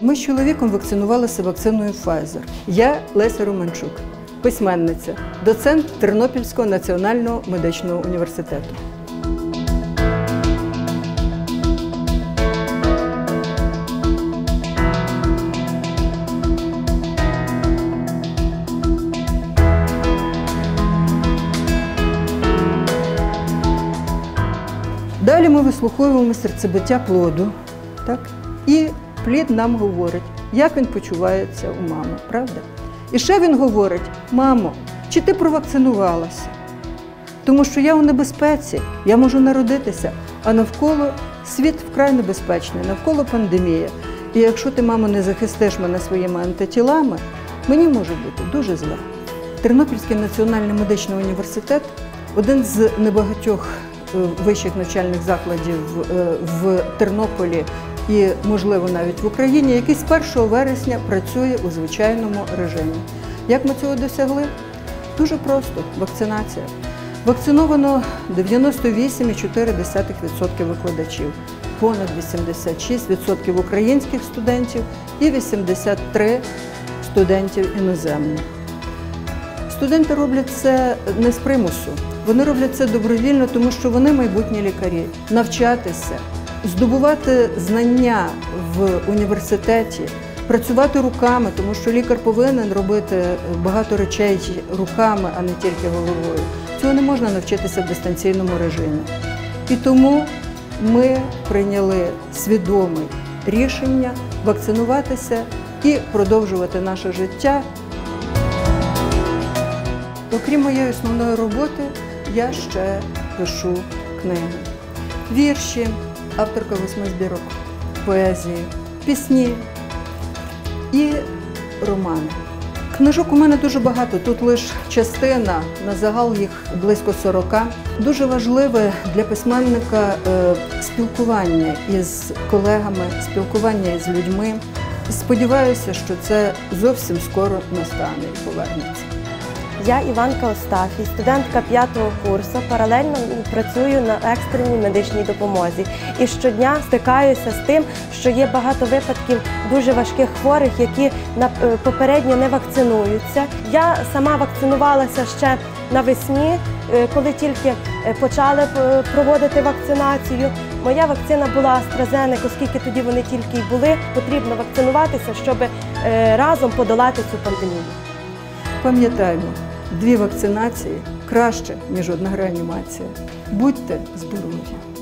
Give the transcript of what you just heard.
Ми з чоловіком вакцинувалися вакциною Pfizer. Я Леся Романчук, письменниця, доцент Тернопільського національного медичного університету. Далі ми вислуховуємо серцебиття плоду, так? і плід нам говорить, як він почувається у мами, правда? І ще він говорить: мамо, чи ти провакцинувалася? Тому що я у небезпеці, я можу народитися, а навколо світ вкрай небезпечний, навколо пандемія. І якщо ти, мамо, не захистиш мене своїми антитілами, мені може бути дуже зле. Тернопільський національний медичний університет один з небагатьох е, вищих навчальних закладів е, в Тернополі і, можливо, навіть в Україні, який з 1 вересня працює у звичайному режимі. Як ми цього досягли? Дуже просто вакцинація. Вакциновано 98,4% викладачів, понад 86% українських студентів і 83 студентів іноземних. Студенти роблять це не з примусу. Вони роблять це добровільно, тому що вони майбутні лікарі. Навчатися, здобувати знання в університеті, працювати руками, тому що лікар повинен робити багато речей руками, а не тільки головою. Цього не можна навчитися в дистанційному режимі. І тому ми прийняли свідоме рішення вакцинуватися і продовжувати наше життя Окрім моєї основної роботи, я ще пишу книги, вірші, авторка восьми збірок поезії, пісні і романи. Книжок у мене дуже багато, тут лише частина, на загал їх близько 40. Дуже важливе для письменника е, спілкування із колегами, спілкування із людьми. Сподіваюся, що це зовсім скоро настане і повернеться. Я Іванка Остафій, студентка п'ятого курсу. Паралельно працюю на екстреній медичній допомозі. І щодня стикаюся з тим, що є багато випадків дуже важких хворих, які е, попередньо не вакцинуються. Я сама вакцинувалася ще навесні, е, коли тільки е, почали проводити вакцинацію. Моя вакцина була AstraZeneca, оскільки тоді вони тільки й були. Потрібно вакцинуватися, щоб разом подолати цю пандемію. Пам'ятаємо, дві вакцинації краще, ніж одна реанімація. Будьте здорові!